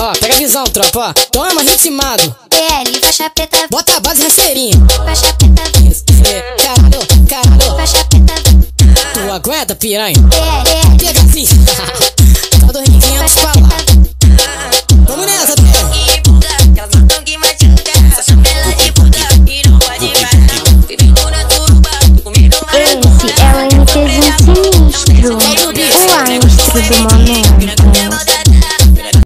Ó, pega a visão, tropa, ó. Toma, ritmado. PL, faixa preta. Bota a base rasteirinha. Faixa preta. Caralho, caralho. Faixa preta. Tu aguenta, piranha? PL. Pega é assim. Todo riquinho te falar. Vamos nessa, Esse é o MTzinho é sinistro, o astro do momento.